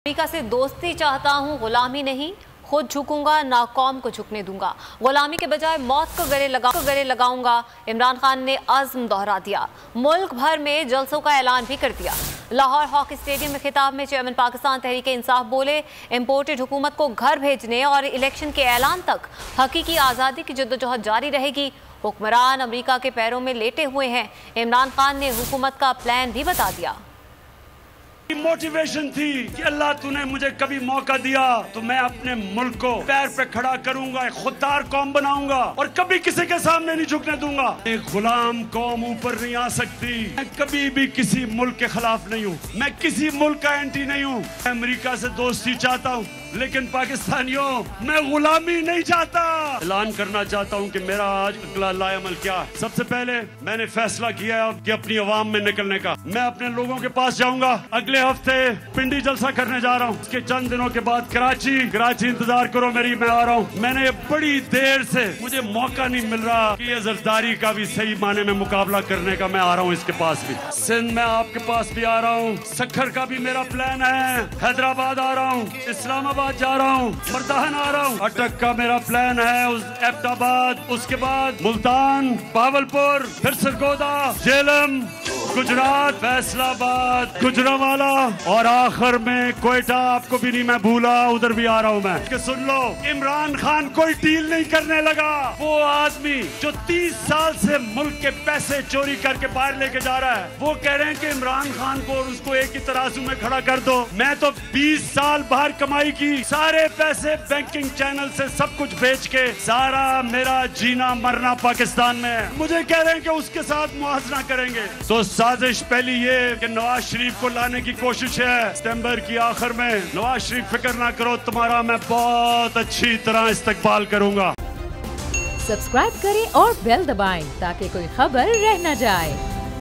America से दोस्ती चाहता हूँ, गुलामी नहीं। खुद झुकूँगा, ना कौम को झुकने दूँगा। गुलामी के बजाय मौत को गले लगा, को गले लगाऊँगा। इमरान खान ने आज़म दोहरा दिया। मुल्क भर में जलसों का ऐलान भी कर दिया। लाहौर हॉकी स्टेडियम में खिताब में चेयरमैन पाकिस्तान तहरीक इंसाफ बोले इम्पोर्टेड हुकूमत को घर भेजने और इलेक्शन के ऐलान तक हकीकी आज़ादी की जद्दोजहद जारी रहेगी। हुक्मरान अमरीका के पैरों में लेटे हुए हैं। इमरान खान ने हुकूमत का प्लान भी बता दिया। मोटिवेशन थी कि अल्लाह तूने मुझे कभी मौका दिया तो मैं अपने मुल्क को पैर पे खड़ा करूँगा, एक खुददार कौम बनाऊँगा और कभी किसी के सामने नहीं झुकने दूँगा। एक गुलाम कौम ऊपर नहीं आ सकती। मैं कभी भी किसी मुल्क के खिलाफ नहीं हूँ। मैं किसी मुल्क का एंटी नहीं हूँ। अमरीका से दोस्ती चाहता हूँ, लेकिन पाकिस्तानियों, मैं गुलामी नहीं चाहता। ऐलान करना चाहता हूँ कि मेरा आज अगला लायामल क्या है। सबसे पहले मैंने फैसला किया कि अपनी आवाम में निकलने का। मैं अपने लोगों के पास जाऊँगा। अगले हफ़्ते पिंडी जलसा करने जा रहा हूँ। उसके चंद दिनों के बाद कराची। कराची इंतज़ार करो, मेरी, मैं आ रहा हूँ। मैंने बड़ी देर से, मुझे मौका नहीं मिल रहा कि ये जरदारी का भी सही माने में मुकाबला करने का मैं आ रहा हूँ इसके पास भी। सिंध में आपके पास भी आ रहा हूँ। सखर का भी मेरा प्लान है। हैदराबाद आ रहा हूँ। इस्लामाबाद जा रहा हूँ। मरदाहन आ रहा हूँ। अटक का मेरा प्लान है उस उसके बाद मुल्तान, बावलपुर, फिर सरगोदा, जेलम गुजरात, फैसलाबाद, गुजरावाला। और आखिर में कोयटा आपको भी नहीं, मैं भूला, उधर भी आ रहा हूँ मैं। कि सुन लो, इमरान खान कोई डील नहीं करने लगा। वो आदमी जो 30 साल से मुल्क के पैसे चोरी करके बाहर लेके जा रहा है, वो कह रहे हैं कि इमरान खान को और उसको एक ही तराजू में खड़ा कर दो। मैं तो 20 साल बाहर कमाई की, सारे पैसे बैंकिंग चैनल से सब कुछ बेच के, सारा मेरा जीना मरना पाकिस्तान में मुझे कह रहे हैं कि उसके साथ मुआवजा करेंगे। तो साजिश पहली ये कि नवाज़ शरीफ को लाने की कोशिश है सितंबर की आखिर में। नवाज़ शरीफ फ़िक्र ना करो, तुम्हारा मैं बहुत अच्छी तरह इस्तकबाल करूँगा। सब्सक्राइब करें और बेल दबाएँ ताकि कोई खबर रह न जाए।